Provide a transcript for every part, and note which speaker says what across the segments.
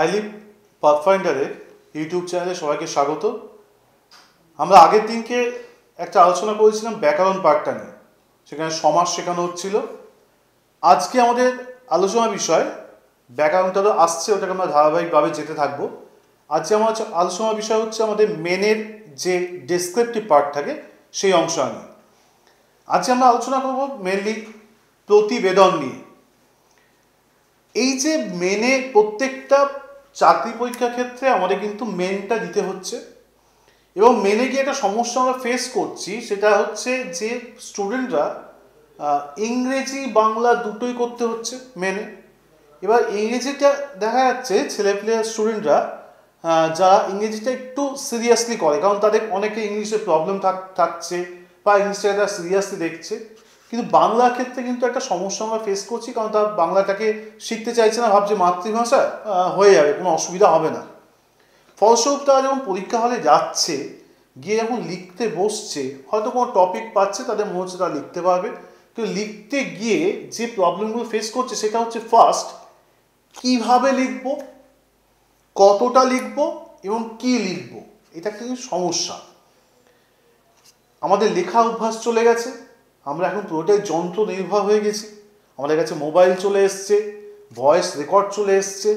Speaker 1: আইলিভ পাথফাইন্ডারের YouTube চ্যানেলে সবাইকে স্বাগত। আমরা আগের দিনকে একটা আলোচনা করেছিলাম ব্যাকরণ পাঠটা নিয়ে, সেখানে সমাজ শেখানো হচ্ছিল। আজকে আমাদের আলোচনা বিষয় ব্যাকরণটা তো আসছে, ওটাকে আমরা ধারাবাহিকভাবে যেতে থাকব। আজকে আমার আলোচনা বিষয় হচ্ছে আমাদের মেনের যে ডেসক্রিপটিভ পার্ট থাকে, সেই অংশ নিয়ে আজকে আমরা আলোচনা করব মেনলি প্রতিবেদন নিয়ে। এই যে মেনে প্রত্যেকটা চাকরি পরীক্ষার ক্ষেত্রে আমাদের কিন্তু মেনটা দিতে হচ্ছে। এবং মেনে গিয়ে একটা সমস্যা আমরা ফেস করছি, সেটা হচ্ছে যে স্টুডেন্টরা ইংরেজি, বাংলা দুটোই করতে হচ্ছে মেনে এবার ইংরেজিটা দেখা যাচ্ছে ছেলেপেলে স্টুডেন্টরা যারা ইংরেজিটা একটু সিরিয়াসলি করে, কারণ তাদের অনেকে ইংলিশে প্রবলেম থাকছে বা ইংলিশটা তারা সিরিয়াসলি দেখছে। কিন্তু বাংলার ক্ষেত্রে কিন্তু একটা সমস্যা আমরা ফেস করছি, কারণ তারা বাংলাটাকে শিখতে চাইছে না, ভাবছে মাতৃভাষা হয়ে যাবে, কোনো অসুবিধা হবে না। ফলস্বরূপ তারা যখন পরীক্ষা হলে যাচ্ছে, গিয়ে যখন লিখতে বসছে, হয়তো কোনো টপিক পাচ্ছে, তাদের মনে হচ্ছে তারা লিখতে পারবে। কিন্তু লিখতে গিয়ে যে প্রবলেমগুলো ফেস করছে, সেটা হচ্ছে ফার্স্ট কীভাবে লিখব, কতটা লিখব, এবং কি লিখব, এটা কিন্তু সমস্যা। আমাদের লেখা অভ্যাস চলে গেছে। আমরা এখন পুরোটাই যন্ত্র নির্ভর হয়ে গেছি। আমাদের কাছে মোবাইল চলে এসছে ভয়েস রেকর্ড চলে এসছে।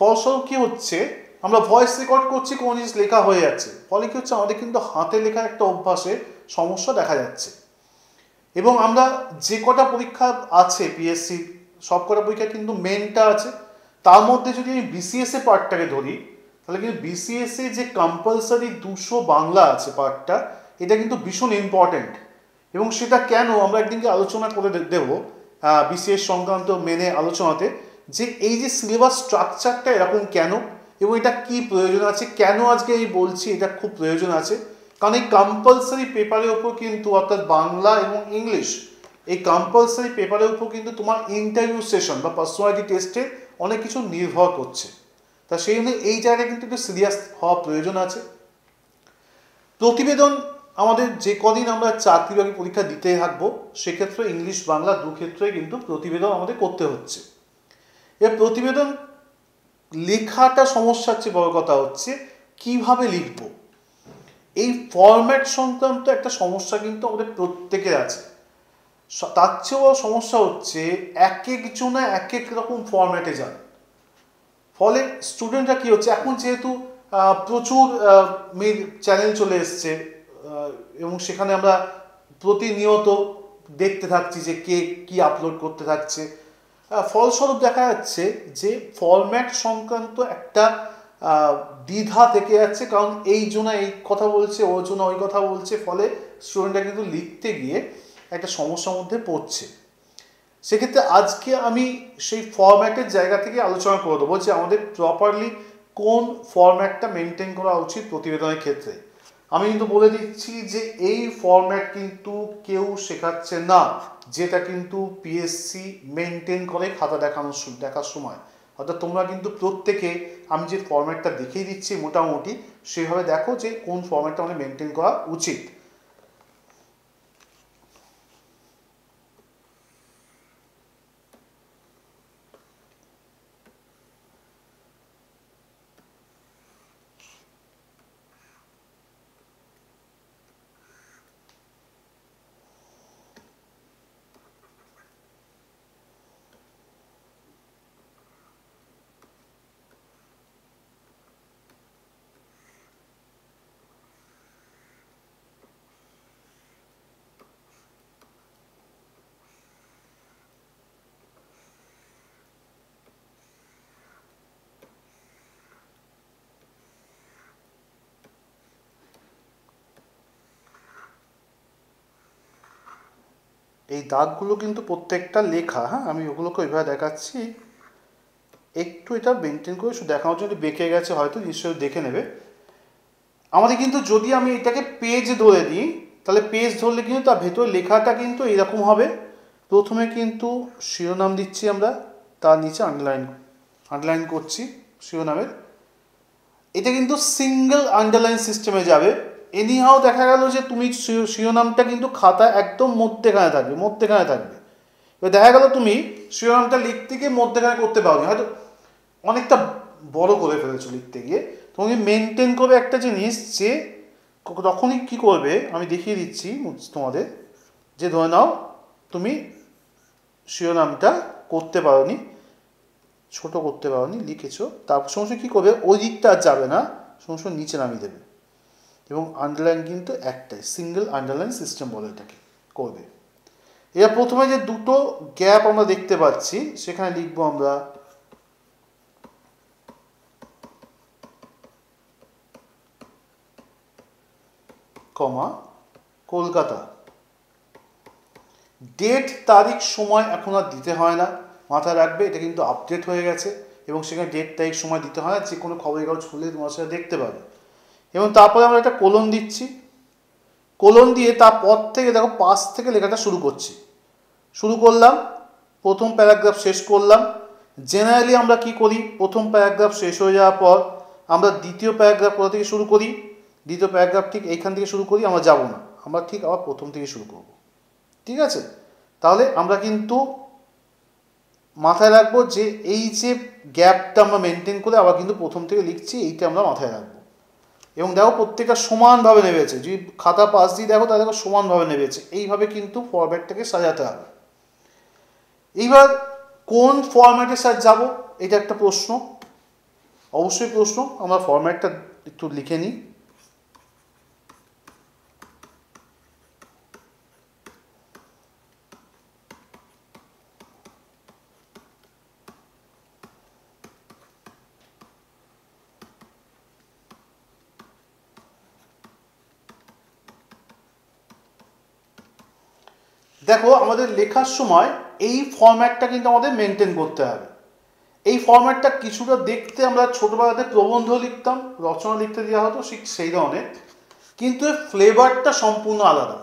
Speaker 1: ফলস্বরূপ কী হচ্ছে? আমরা ভয়েস রেকর্ড করছি, কোনো জিনিস লেখা হয়ে যাচ্ছে। ফলে কী হচ্ছে? আমাদের কিন্তু হাতে লেখার একটা অভ্যাসে সমস্যা দেখা যাচ্ছে। এবং আমরা যে কটা পরীক্ষা আছে পিএসসি সব কটা পরীক্ষা কিন্তু মেনটা আছে। তার মধ্যে যদি আমি বিসিএসএ পার্টটাকে ধরি, তাহলে কিন্তু বিসিএসএ যে কম্পালসারি দুশো বাংলা আছে পার্টটা এটা কিন্তু ভীষণ ইম্পর্ট্যান্ট এবং সেটা কেন আমরা একদিনকে আলোচনা করে দেব বিসিএস সংক্রান্ত মেনে আলোচনাতে, যে এই যে সিলেবাস স্ট্রাকচারটা এরকম কেন এবং এটা কি প্রয়োজন আছে, কেন আজকে এই বলছি, এটা খুব প্রয়োজন আছে। কারণ এই কম্পালসারি পেপারের উপর কিন্তু, অর্থাৎ বাংলা এবং ইংলিশ, এই কম্পালসারি পেপারের উপর কিন্তু তোমার ইন্টারভিউ সেশন বা পার্সোনালিটি টেস্টে অনেক কিছু নির্ভর করছে। তা সেই জন্য এই জায়গায় কিন্তু একটু সিরিয়াস হওয়া প্রয়োজন আছে। প্রতিবেদন আমাদের যে কদিন আমরা চাকরি বাকরি পরীক্ষা দিতে থাকব, সেক্ষেত্রে ইংলিশ, বাংলা দু ক্ষেত্রে কিন্তু প্রতিবেদন আমাদের করতে হচ্ছে। এর প্রতিবেদন লেখাটা সমস্যার চেয়ে বড় কথা হচ্ছে, কীভাবে লিখব? এই ফরম্যাট সংক্রান্ত একটা সমস্যা কিন্তু আমাদের প্রত্যেকের আছে। তার চেয়েও সমস্যা হচ্ছে, এক একজনে এক এক রকম ফরম্যাটে যান। ফলে স্টুডেন্টরা কি হচ্ছে, এখন যেহেতু প্রচুর চ্যানেল চলে এসছে এবং সেখানে আমরা প্রতিনিয়ত দেখতে থাকছি যে কে কি আপলোড করতে থাকছে। ফলস্বরূপ দেখা যাচ্ছে যে ফরম্যাট সংক্রান্ত একটা দ্বিধা থেকে যাচ্ছে। কারণ এই জন্য এই কথা বলছে ওর জন্য ওই কথা বলছে, ফলে স্টুডেন্টরা কিন্তু লিখতে গিয়ে একটা সমস্যার মধ্যে পড়ছে। সেক্ষেত্রে আজকে আমি সেই ফরম্যাটের জায়গা থেকে আলোচনা করে দেবো যে আমাদের প্রপারলি কোন ফরম্যাটটা মেনটেন করা উচিত প্রতিবেদনের ক্ষেত্রে। আমি কিন্তু বলে দিচ্ছি যে এই ফর্ম্যাট কিন্তু কেউ শেখাচ্ছে না, যেটা কিন্তু পিএসসি মেনটেন করে খাতা দেখানোর দেখার সময়। অর্থাৎ তোমরা কিন্তু প্রত্যেকে, আমি যে ফর্ম্যাটটা দেখিয়ে দিচ্ছি মোটামুটি, সেভাবে দেখো যে কোন ফর্ম্যাটটা আমাদের মেনটেন করা উচিত। এই দাগগুলো কিন্তু প্রত্যেকটা লেখা হ্যাঁ? আমি ওগুলোকে ওইভাবে দেখাচ্ছি। একটু এটা মেনটেন করে শুধু দেখানোর জন্য বেঁকে গেছে, হয়তো নিশ্চয়ই দেখে নেবে। আমাদের কিন্তু যদি আমি এটাকে পেজ ধরে দিই, তাহলে পেজ ধরলে কিন্তু তার ভেতরে লেখাটা কিন্তু এরকম হবে। প্রথমে কিন্তু শিরোনাম দিচ্ছি আমরা, তার নিচে আন্ডারলাইন আন্ডারলাইন করছি শিরোনামের। এটা কিন্তু সিঙ্গেল আন্ডারলাইন সিস্টেমে যাবে। এনিহাও দেখা গেল যে তুমি শিরো- শিরোনামটা কিন্তু খাতা একদম মধ্যেখানে থাকবে মধ্যেখানে থাকবে। এবার দেখা গেল তুমি শিরোনামটা লিখতে গিয়ে মধ্যেখানে করতে পারো হয়তো অনেকটা বড় করে ফেলেছো লিখতে গিয়ে। তোমাকে মেনটেন করবে একটা জিনিস যে তখনই কি করবে, আমি দেখিয়ে দিচ্ছি তোমাদের, যে ধরে নাও তুমি শিরোনামটা করতে পারোনি, ছোট করতে পারোনি, লিখেছো। তারপর সমস্ত কী করবে, ওই দিকটা আর যাবে না সমস্ত নিচে নামিয়ে দেবে। এবং আন্ডারলাইন কিন্তু একটাই সিঙ্গেল আন্ডারলাইন সিস্টেম বলে এটাকে করবে এবার প্রথমে যে দুটো গ্যাপ আমরা দেখতে পাচ্ছি, সেখানে লিখব আমরা কমা কলকাতা। ডেট তারিখ, সময় এখন আর দিতে হয় না, মাথায় রাখবে, এটা কিন্তু আপডেট হয়ে গেছে এবং সেখানে ডেট তারিখ, সময় দিতে হয় যে কোনো খবরের কাগজ খুলে তোমার সেটা দেখতে পাবে। এবং তারপরে আমরা একটা কোলন দিচ্ছি। কোলন দিয়ে তারপর থেকে দেখো পাশ থেকে লেখাটা শুরু করছি। শুরু করলাম, প্রথম প্যারাগ্রাফ শেষ করলাম। জেনারেলি আমরা কি করি? প্রথম প্যারাগ্রাফ শেষ হয়ে যাওয়ার পর আমরা দ্বিতীয় প্যারাগ্রাফ কোথা থেকে শুরু করি? দ্বিতীয় প্যারাগ্রাফ ঠিক এইখান থেকে শুরু করি, আমরা যাব না। আমরা ঠিক আবার প্রথম থেকে শুরু করব। ঠিক আছে? তাহলে আমরা কিন্তু মাথায় রাখব যে এই যে গ্যাপটা আমরা মেনটেন করে আবার কিন্তু প্রথম থেকে লিখছি, এইটা আমরা মাথায় রাখব। এবং দেখো প্রত্যেকটা সমানভাবে নেবেছে। যদি খাতা পাশ দিয়ে দেখো, তাহলে দেখো সমানভাবে নেবেছে। এইভাবে কিন্তু ফরম্যাটটাকে সাজাতে হবে। এইবার কোন ফরম্যাটের সাথে যাব? এটা একটা প্রশ্ন। অবশ্যই প্রশ্ন। আমরা ফরম্যাটটা একটু লিখে নিই। দেখো, আমাদের লেখার সময় এই ফর্ম্যাটটা কিন্তু আমাদের মেনটেন করতে হবে। এই ফরম্যাটটা কিছুটা দেখতে আমরা ছোটোবেলাতে প্রবন্ধ লিখতাম, রচনা লিখতে দেওয়া হতো, ঠিক সেই ধরনের। কিন্তু এর ফ্লেভারটা সম্পূর্ণ আলাদা।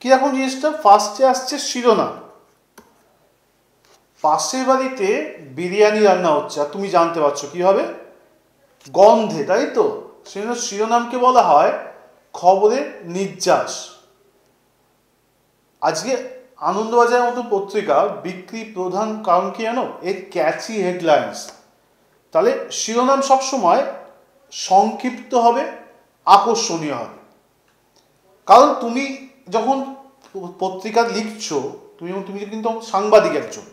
Speaker 1: কীরকম জিনিসটা? ফার্স্টে আসছে শিরোনাম। পাশের বাড়িতে বিরিয়ানি রান্না হচ্ছে, আর তুমি জানতে পারছ কি হবে গন্ধে, তাই তো? সেজন্য শিরোনামকে বলা হয় খবরের নির্যাস। আজকে আনন্দবাজারের মতো পত্রিকা বিক্রি প্রধান কারণ কি জানো? এর ক্যাচি হেডলাইন্স তাহলে শিরোনাম সবসময় সংক্ষিপ্ত হবে, আকর্ষণীয় হবে। কারণ তুমি যখন পত্রিকা লিখছো, তুমি তুমি কিন্তু সাংবাদিক একজন,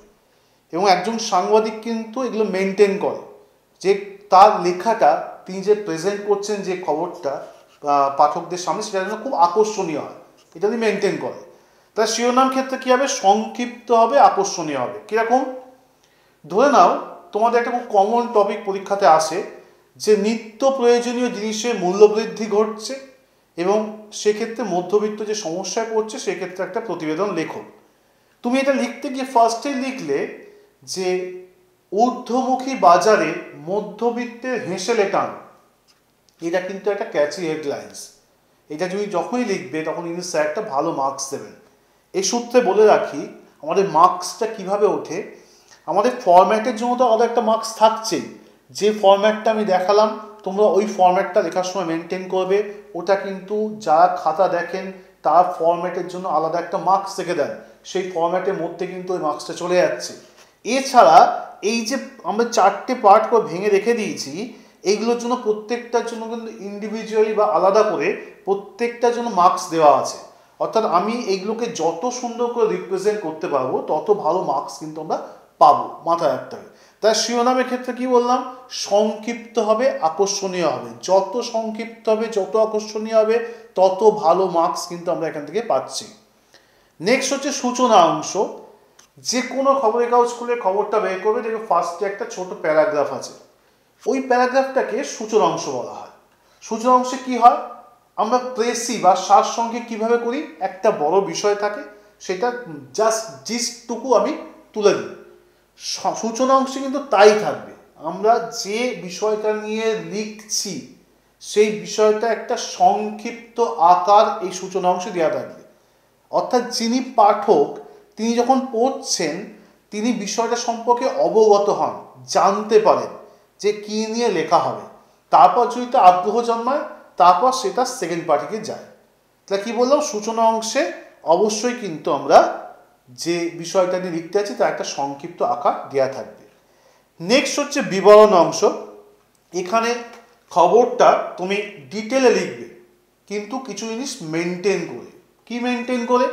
Speaker 1: এবং একজন সাংবাদিক কিন্তু এগুলো মেনটেন করে। যে তার লেখাটা তিনি যে প্রেজেন্ট করছেন যে খবরটা পাঠকদের সামনে, সেটা যেন খুব আকর্ষণীয় হয়। এটা তিনি মেনটেন করে। তার শিরোনাম ক্ষেত্রে কী হবে সংক্ষিপ্ত হবে, আকর্ষণীয় হবে? কীরকম? ধরে নাও, তোমাদের একটা খুব কমন টপিক পরীক্ষাতে আসে যে নিত্য প্রয়োজনীয় জিনিসের মূল্যবৃদ্ধি ঘটছে এবং সেক্ষেত্রে মধ্যবিত্ত যে সমস্যায় পড়ছে, সেক্ষেত্রে একটা প্রতিবেদন লেখো। তুমি এটা লিখতে গিয়ে ফার্স্টে লিখলে যে ঊর্ধ্বমুখী বাজারে মধ্যবিত্তের হেসেলে টান এটা কিন্তু একটা ক্যাচি হেডলাইন্স এটা তুমি যখনই লিখবে, তখন কিন্তু স্যার একটা ভালো মার্কস দেবেন। এই সূত্রে বলে রাখি, আমাদের মার্কসটা কীভাবে ওঠে? আমাদের ফরম্যাটের জন্য তো আলাদা একটা মার্কস থাকছেই। যে ফরম্যাটটা আমি দেখালাম, তোমরা ওই ফরম্যাটটা লেখার সময় মেনটেন করবে। ওটা কিন্তু যারা খাতা দেখেন, তার ফরম্যাটের জন্য আলাদা একটা মার্কস থেকে দেন। সেই ফরম্যাটের মধ্যে কিন্তু ওই মার্কসটা চলে যাচ্ছে। এছাড়া এই যে আমরা চারটে পার্ট করে ভেঙে রেখে দিয়েছি, এইগুলোর জন্য প্রত্যেকটার জন্য কিন্তু ইন্ডিভিজুয়ালি বা আলাদা করে প্রত্যেকটার জন্য মার্কস দেওয়া আছে। অর্থাৎ আমি এইগুলোকে যত সুন্দর করে রিপ্রেজেন্ট করতে পারব, তত ভালো মার্কস কিন্তু আমরা পাবো মাথায় রাখতে হবে তাই শিরোনামের ক্ষেত্রে কি বললাম? সংক্ষিপ্ত হবে, আকর্ষণীয় হবে। যত সংক্ষিপ্ত হবে, যত আকর্ষণীয় হবে, তত ভালো মার্কস কিন্তু আমরা এখান থেকে পাচ্ছি। নেক্সট হচ্ছে সূচনা অংশ। যে কোনো খবরের কাগজ খুলে খবরটা বের করবে, দেখবে ফার্স্টে একটা ছোট প্যারাগ্রাফ আছে। ওই প্যারাগ্রাফটাকে সূচনা অংশ বলা হয়। সূচনা অংশে কি হয়? আমরা প্রেসি বা সার সঙ্গে কীভাবে করি? একটা বড় বিষয় থাকে, সেটা জাস্ট জিস্টটুকু আমি তুলে দিই। সূচনা অংশে কিন্তু তাই থাকবে। আমরা যে বিষয়টা নিয়ে লিখছি, সেই বিষয়টা একটা সংক্ষিপ্ত আকার এই সূচনা অংশে দেওয়া থাকবে। অর্থাৎ যিনি পাঠক, তিনি যখন পড়ছেন, তিনি বিষয়টা সম্পর্কে অবগত হন, জানতে পারেন যে কী নিয়ে লেখা হবে। তারপর যদি তার আগ্রহ জন্মায় তারপর সেটা সেকেন্ড পার্টিকে যায়। তাহলে কি বললাম? সূচনা অংশে অবশ্যই কিন্তু আমরা যে বিষয়টা নিয়ে লিখতে আছি, তার একটা সংক্ষিপ্ত আকার দেওয়া থাকবে। নেক্সট হচ্ছে বিবরণ অংশ। এখানে খবরটা তুমি ডিটেলে লিখবে, কিন্তু কিছু জিনিস মেনটেন করে। কি মেনটেন করে?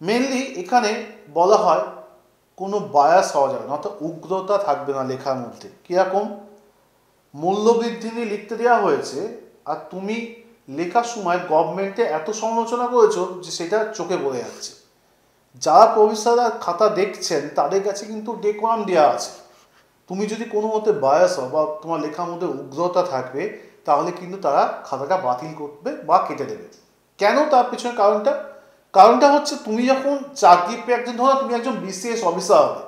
Speaker 1: মেনলি এখানে বলা হয় কোনো বায়াস হওয়া যাবে না, অর্থাৎ উগ্রতা থাকবে না লেখার মধ্যে। কীরকম? মূল্যবৃদ্ধি নিয়ে লিখতে দেওয়া হয়েছে আর তুমি লেখার সময় গভর্নমেন্টে এত সমালোচনা করেছ যে সেটা চোখে পড়ে যাচ্ছে। যারা প্রফেসররা খাতা দেখছেন, তাদের কাছে কিন্তু ডেকোরাম দেওয়া আছে। তুমি যদি কোনো মতে বায়াস হও বা তোমার লেখার মধ্যে উগ্রতা থাকবে, তাহলে কিন্তু তারা খাতাটা বাতিল করবে বা কেটে দেবে। কেন তার পিছনে কারণটা? কারণটা হচ্ছে তুমি যখন চাকরি পেয়ে একজন, ধরো তুমি একজন বিসিএস অফিসার হবে,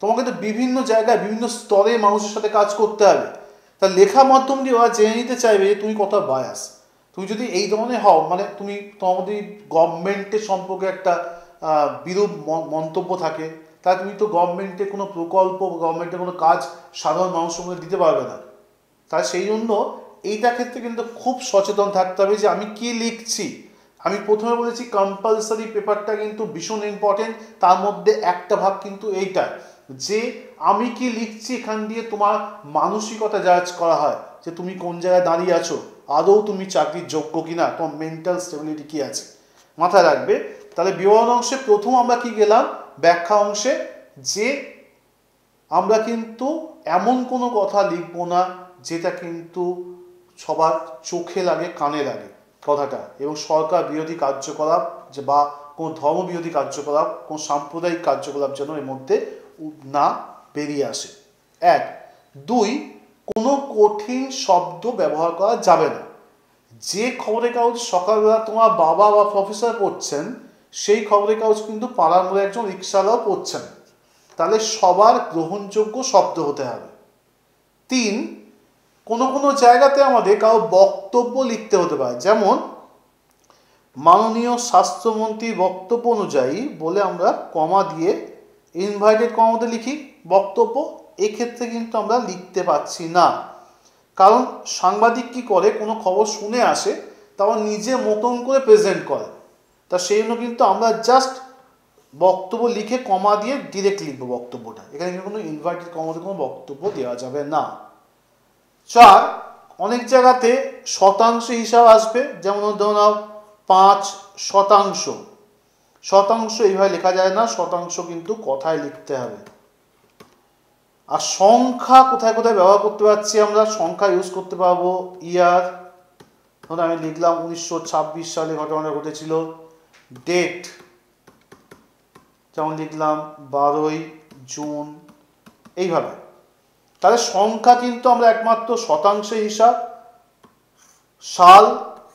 Speaker 1: তোমাকে তো বিভিন্ন জায়গায়, বিভিন্ন স্তরে মানুষের সাথে কাজ করতে হবে। তা লেখা মাধ্যম দিয়ে ওরা জেনে নিতে চাইবে যে তুমি কত বায়াস তুমি যদি এই ধরনের হও মানে তুমি তোমাদের গভর্নমেন্টের সম্পর্কে একটা বিরূপ মন্তব্য থাকে তাহলে তুমি তো গভর্নমেন্টের কোনো প্রকল্প গভর্নমেন্টের কোনো কাজ সাধারণ মানুষের মধ্যে দিতে পারবে না। তাই সেই জন্য এইটা ক্ষেত্রে কিন্তু খুব সচেতন থাকতে হবে যে আমি কি লিখছি। আমি প্রথমে বলেছি কম্পালসারি পেপারটা কিন্তু ভীষণ ইম্পর্টেন্ট তার মধ্যে একটা ভাগ কিন্তু এইটা যে আমি কি লিখছি এখান দিয়ে তোমার মানসিকতা জাজ করা হয়? যে তুমি কোন জায়গায় দাঁড়িয়ে আছো? আদৌ তুমি চাকরির যোগ্য কিনা? তোমার মেন্টাল স্টেবিলিটি কি আছে? মাথায় রাখবে। তাহলে বিবরণ অংশে প্রথম আমরা কি গেলাম? ব্যাখ্যা অংশে যে আমরা কিন্তু এমন কোনো কথা লিখব না যেটা কিন্তু সবার চোখে লাগে, কানে লাগে কথাটা। এবং সরকার বিরোধী কার্যকলাপ যে বা কোনো ধর্ম বিরোধী কার্যকলাপ, কোনো সাম্প্রদায়িক কার্যকলাপ যেন এর মধ্যে না বেরিয়ে আসে। এক। দুই, কোনো কঠিন শব্দ ব্যবহার করা যাবে না। যে খবরের কাগজ সকালবেলা তোমার বাবা বা প্রফেসর পড়ছেন, সেই খবরের কাগজ কিন্তু পাড়ার মধ্যে একজন রিক্সাওয়ালাও পড়ছেন। তাহলে সবার গ্রহণযোগ্য শব্দ হতে হবে। তিন, কোনো কোনো জায়গাতে আমাদের কারও বক্তব্য লিখতে হতে পারে। যেমন, মাননীয় স্বাস্থ্যমন্ত্রীর বক্তব্য অনুযায়ী বলে আমরা কমা দিয়ে ইনভাইটেড কমাতে লিখি, বক্তব্য, এক্ষেত্রে কিন্তু আমরা লিখতে পাচ্ছি না। কারণ সাংবাদিক কি করে, কোনো খবর শুনে আসে, তারপর নিজে মতন করে প্রেজেন্ট করে। তা সেই জন্য কিন্তু আমরা জাস্ট বক্তব্য লিখে কমা দিয়ে ডিরেক্ট লিখব বক্তব্যটা। এখানে কিন্তু কোনো ইনভার্টেড কমাতে কোনো বক্তব্য দেওয়া যাবে না। চার, অনেক জায়গাতে শতাংশ হিসাব আসবে, যেমন ধরুন পাঁচ শতাংশ। শতাংশ এইভাবে লেখা যায় না, শতাংশ কিন্তু কথায় লিখতে হবে। আর সংখ্যা কোথায় কোথায় ব্যবহার করতে পারছি আমরা? সংখ্যা ইউজ করতে পারব। ইয়ার ধরুন আমি লিখলাম উনিশশো ছাব্বিশ সালে ঘটনাটা ঘটেছিল। ডেট যেমন লিখলাম বারোই জুন, এইভাবে। তাহলে সংখ্যা কিন্তু আমরা একমাত্র শতাংশ হিসাব, সাল,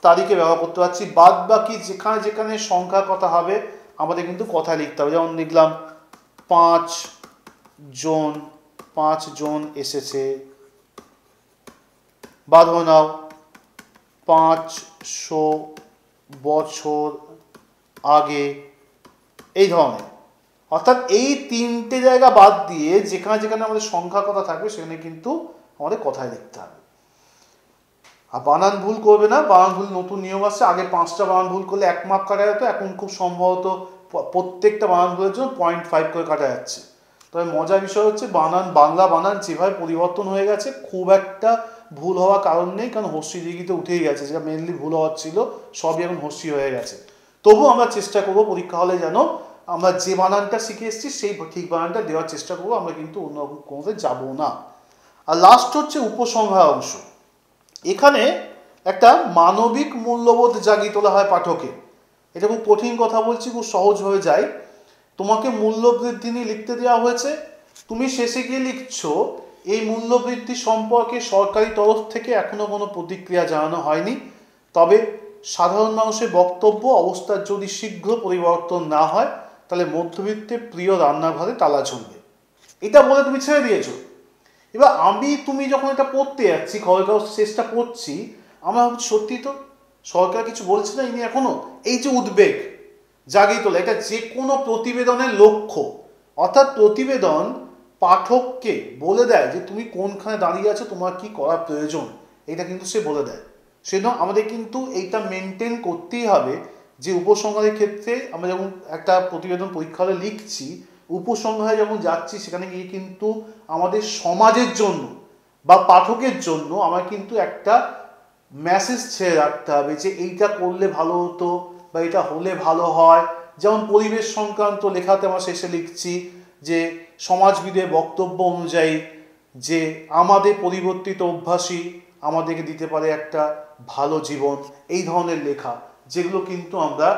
Speaker 1: তারিখে ব্যবহার করতে পারছি। বাদ বাকি যেখানে যেখানে সংখ্যার কথা হবে আমাদের কিন্তু কথা লিখতে হবে। যেমন লিখলাম পাঁচ জন পাঁচ জন এসেছে। বা ধরে নাও পাঁচশো বছর আগে। এই ধরনের। অর্থাৎ এই তিনটে জায়গা বাদ দিয়ে যেখানে যেখানে আমাদের সংখ্যা কথা থাকবে, সেখানে কিন্তু আমাদের কথায় লিখতে হবে। আর বানান ভুল করবে না, বানান ভুল নতুন নিয়ম আসছে আগে পাঁচটা বানান ভুল করলে এক মাপ কাটা যেত, এখন খুব সম্ভবত প্রত্যেকটা বানান ভুলের জন্য পয়েন্ট ফাইভ করে কাটা যাচ্ছে। তবে মজার বিষয় হচ্ছে বানান, বাংলা বানান যেভাবে পরিবর্তন হয়ে গেছে, খুব একটা ভুল হওয়ার কারণ নেই, কারণ হস্যি দিঘিতে উঠেই গেছে, যেটা মেনলি ভুল হওয়ার ছিল, সবই এখন হস্যি হয়ে গেছে। তবু আমরা চেষ্টা করব পরীক্ষা হলে যেন আমরা যে বানানটা শিখে এসেছি, সেই ঠিক বানানটা দেওয়ার চেষ্টা করব, আমরা কিন্তু অন্য কোনোতে যাব না। আর লাস্ট হচ্ছে উপসংহার অংশ। এখানে একটা মানবিক মূল্যবোধ জাগিয়ে তোলা হয় পাঠকে। এটা খুব কঠিন কথা বলছি, খুব সহজ হয়ে যায়। তোমাকে মূল্যবৃদ্ধি নিয়ে লিখতে দেওয়া হয়েছে। তুমি শেষে গিয়ে লিখছো, এই মূল্যবৃদ্ধি সম্পর্কে সরকারি তরফ থেকে এখনও কোনো প্রতিক্রিয়া জানানো হয়নি। তবে সাধারণ মানুষের বক্তব্য অবস্থার যদি শীঘ্র পরিবর্তন না হয়, তাহলে মধ্যবিত্তে প্রিয় রান্নাঘরে তালা ঝুলবে। এটা বলে তুমি ছেড়ে দিয়েছ। এবার আমি তুমি যখন এটা পড়তে যাচ্ছি খবর কাগজ শেষটা পড়ছি, আমার সত্যি তো সরকার কিছু বলছে না ইনি এখনও? এই যে উদ্বেগ জাগিয়ে তোলা, এটা যে কোনো প্রতিবেদনের লক্ষ্য। অর্থাৎ প্রতিবেদন পাঠককে বলে দেয় যে, তুমি কোনখানে দাঁড়িয়ে আছো? তোমার কি করা প্রয়োজন? এটা কিন্তু সে বলে দেয়। সেজন্য আমাদের কিন্তু এইটা মেনটেন করতেই হবে যে, উপসংহারের ক্ষেত্রে আমরা যখন একটা প্রতিবেদন পরীক্ষা লিখছি উপসংহারে যখন যাচ্ছি, সেখানে গিয়ে কিন্তু আমাদের সমাজের জন্য বা পাঠকের জন্য আমার কিন্তু একটা মেসেজ ছেড়ে রাখতে হবে যে এইটা করলে ভালো হতো বা এটা হলে ভালো হয়। যেমন পরিবেশ সংক্রান্ত লেখাতে আমরা শেষে লিখছি যে সমাজবিদের বক্তব্য অনুযায়ী যে আমাদের পরিবর্তিত অভ্যাসই আমাদেরকে দিতে পারে একটা ভালো জীবন। এই ধরনের লেখা, যেগুলো কিন্তু আমরা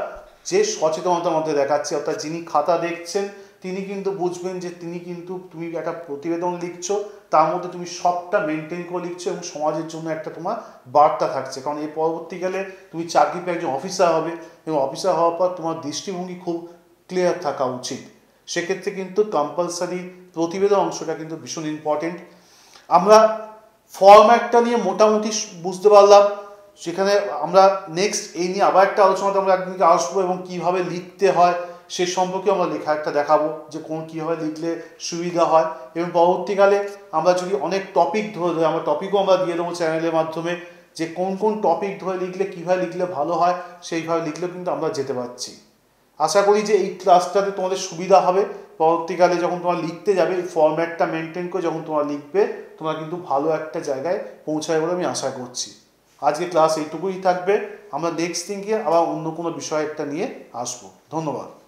Speaker 1: যে সচেতনতার মধ্যে দেখাচ্ছি, অর্থাৎ যিনি খাতা দেখছেন তিনি কিন্তু বুঝবেন যে তিনি কিন্তু তুমি একটা প্রতিবেদন লিখছো, তার মধ্যে তুমি সবটা মেনটেন করে লিখছো এবং সমাজের জন্য একটা তোমার বার্তা থাকছে। কারণ এই পরবর্তীকালে তুমি চাকরি পেয়ে একজন অফিসার হবে এবং অফিসার হওয়ার পর তোমার দৃষ্টিভঙ্গি খুব ক্লিয়ার থাকা উচিত। সেক্ষেত্রে কিন্তু কম্পালসারি প্রতিবেদন অংশটা কিন্তু ভীষণ ইম্পর্টেন্ট আমরা ফর্ম্যাটটা নিয়ে মোটামুটি বুঝতে পারলাম। সেখানে আমরা নেক্সট এই নিয়ে আবার একটা আলোচনাতে আমরা একদিনকে আসব এবং কীভাবে লিখতে হয় সে সম্পর্কে আমরা লেখা একটা দেখাবো যে কোন কীভাবে লিখলে সুবিধা হয়। এবং পরবর্তীকালে আমরা যদি অনেক টপিক ধরে ধরে, আমরা টপিকও আমরা দিয়ে দেবো চ্যানেলের মাধ্যমে যে কোন কোন টপিক ধরে লিখলে, কীভাবে লিখলে ভালো হয়, সেইভাবে লিখলেও কিন্তু আমরা যেতে পারছি। আশা করি যে এই ক্লাসটাতে তোমাদের সুবিধা হবে। পরবর্তীকালে যখন তোমরা লিখতে যাবে, এই ফর্ম্যাটটা মেনটেন করে যখন তোমরা লিখবে, তোমরা কিন্তু ভালো একটা জায়গায় পৌঁছাবে বলে আমি আশা করছি। আজকে ক্লাস এইটুকুই থাকবে। আমরা নেক্সট দিনকে আবার অন্য কোনো বিষয় একটা নিয়ে আসব। ধন্যবাদ।